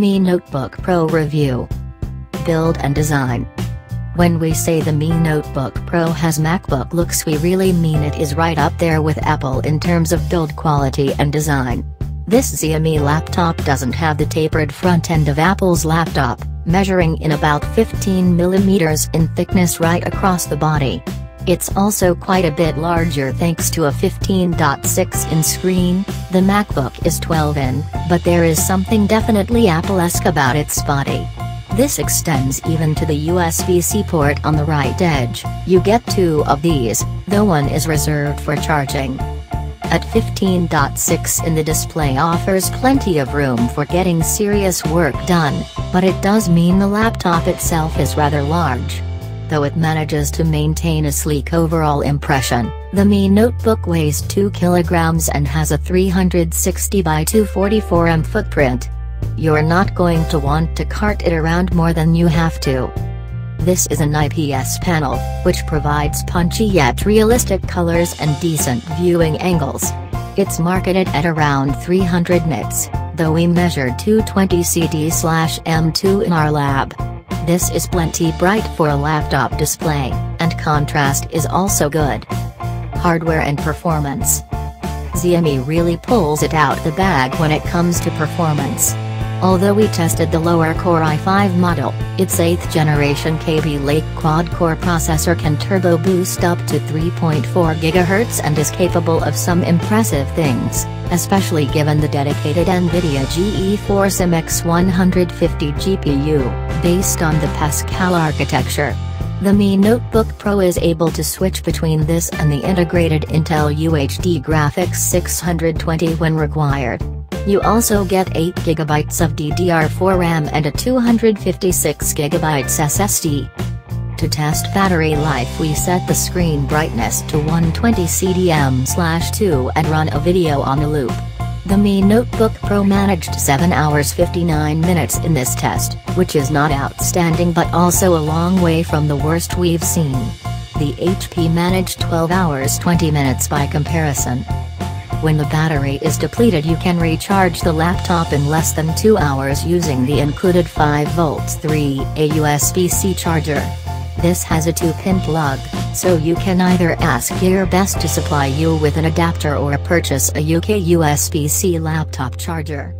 Mi Notebook Pro Review Build and Design When we say the Mi Notebook Pro has MacBook looks we really mean it is right up there with Apple in terms of build quality and design. This Xiaomi laptop doesn't have the tapered front end of Apple's laptop, measuring in about 15mm in thickness right across the body. It's also quite a bit larger thanks to a 15.6 in screen, the MacBook is 12 in, but there is something definitely Apple-esque about its body. This extends even to the USB-C port on the right edge, you get two of these, though one is reserved for charging. At 15.6 in the display offers plenty of room for getting serious work done, but it does mean the laptop itself is rather large though it manages to maintain a sleek overall impression. The Mi Notebook weighs 2 kilograms and has a 360 by 244 m footprint. You're not going to want to cart it around more than you have to. This is an IPS panel, which provides punchy yet realistic colors and decent viewing angles. It's marketed at around 300 nits, though we measured 220 CD/M2 in our lab. This is plenty bright for a laptop display, and contrast is also good. Hardware and performance. Xiaomi really pulls it out the bag when it comes to performance. Although we tested the lower Core i5 model, its 8th generation Kaby Lake quad-core processor can turbo boost up to 3.4 GHz and is capable of some impressive things, especially given the dedicated NVIDIA GeForce MX 150 GPU, based on the Pascal architecture. The Mi Notebook Pro is able to switch between this and the integrated Intel UHD Graphics 620 when required. You also get 8GB of DDR4 RAM and a 256GB SSD. To test battery life we set the screen brightness to 120 CDM/2 and run a video on a loop. The Mi Notebook Pro managed 7 hours 59 minutes in this test, which is not outstanding but also a long way from the worst we've seen. The HP managed 12 hours 20 minutes by comparison. When the battery is depleted you can recharge the laptop in less than 2 hours using the included 5V 3A USB-C charger. This has a 2-pin plug, so you can either ask your best to supply you with an adapter or purchase a UK USB-C laptop charger.